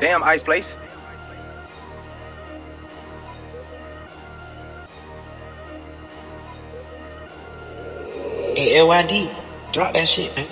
Damn ice place. ALYD. Drop that shit, man.